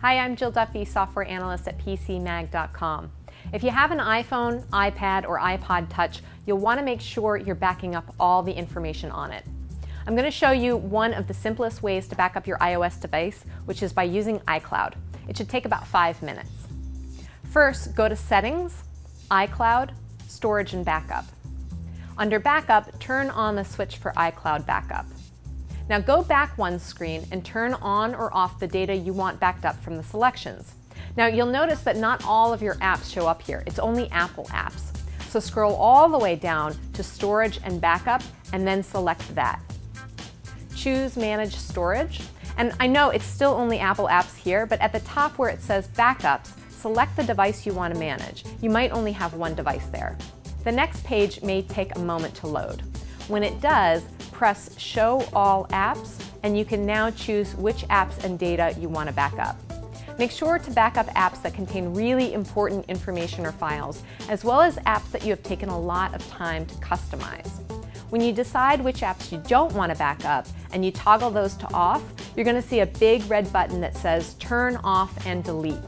Hi, I'm Jill Duffy, software analyst at PCMag.com. If you have an iPhone, iPad, or iPod Touch, you'll want to make sure you're backing up all the information on it. I'm going to show you one of the simplest ways to back up your iOS device, which is by using iCloud. It should take about five minutes. First, go to Settings, iCloud, Storage and Backup. Under Backup, turn on the switch for iCloud Backup. Now go back one screen and turn on or off the data you want backed up from the selections. Now you'll notice that not all of your apps show up here. It's only Apple apps. So scroll all the way down to Storage and Backup and then select that. Choose Manage Storage. And I know it's still only Apple apps here, but at the top where it says Backups, select the device you want to manage. You might only have one device there. The next page may take a moment to load. When it does, press Show All Apps, and you can now choose which apps and data you want to back up. Make sure to back up apps that contain really important information or files, as well as apps that you have taken a lot of time to customize. When you decide which apps you don't want to back up and you toggle those to off, you're going to see a big red button that says Turn Off and Delete.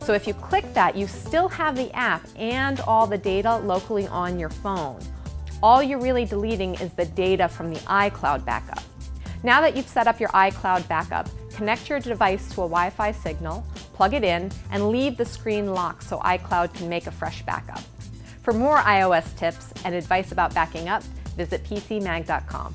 So if you click that, you still have the app and all the data locally on your phone. All you're really deleting is the data from the iCloud backup. Now that you've set up your iCloud backup, connect your device to a Wi-Fi signal, plug it in, and leave the screen locked so iCloud can make a fresh backup. For more iOS tips and advice about backing up, visit PCMag.com.